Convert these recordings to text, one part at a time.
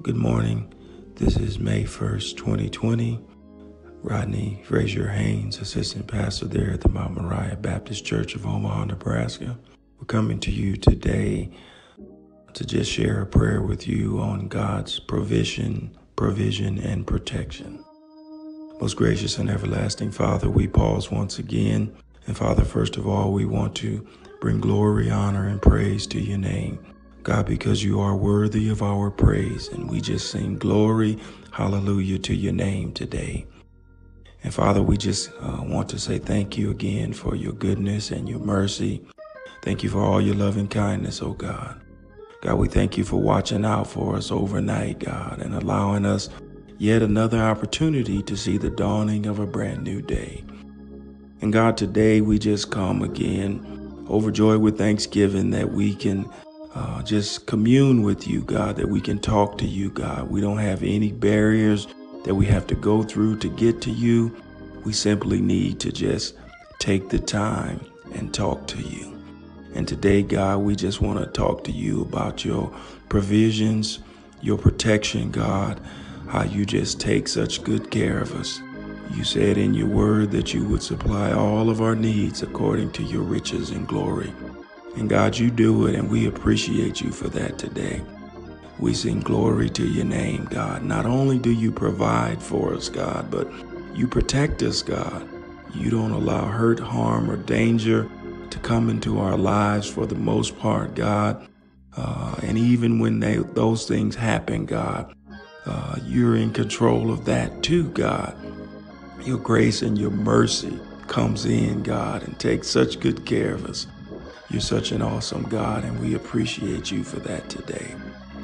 Good morning. This is May 1st, 2020. Rodney Frazier Haynes, Assistant Pastor there at the Mount Moriah Baptist Church of Omaha, Nebraska. We're coming to you today to just share a prayer with you on God's provision, provision, and protection. Most gracious and everlasting Father, we pause once again. And Father, first of all, we want to bring glory, honor, and praise to your name. God, because you are worthy of our praise. And we just sing glory, hallelujah to your name today. And Father, we just uh, want to say thank you again for your goodness and your mercy. Thank you for all your loving kindness, oh God. God, we thank you for watching out for us overnight, God, and allowing us yet another opportunity to see the dawning of a brand new day. And God, today we just come again overjoyed with thanksgiving that we can uh, just commune with you, God, that we can talk to you, God. We don't have any barriers that we have to go through to get to you. We simply need to just take the time and talk to you. And today, God, we just want to talk to you about your provisions, your protection, God, how you just take such good care of us. You said in your word that you would supply all of our needs according to your riches and glory. And God, you do it, and we appreciate you for that today. We sing glory to your name, God. Not only do you provide for us, God, but you protect us, God. You don't allow hurt, harm, or danger to come into our lives for the most part, God. Uh, and even when they, those things happen, God, uh, you're in control of that too, God. Your grace and your mercy comes in, God, and takes such good care of us. You're such an awesome God, and we appreciate you for that today.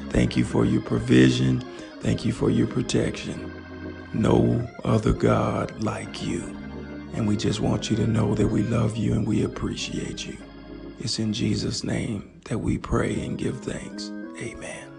Thank you for your provision. Thank you for your protection. No other God like you. And we just want you to know that we love you and we appreciate you. It's in Jesus' name that we pray and give thanks. Amen.